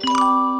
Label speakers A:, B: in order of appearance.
A: Música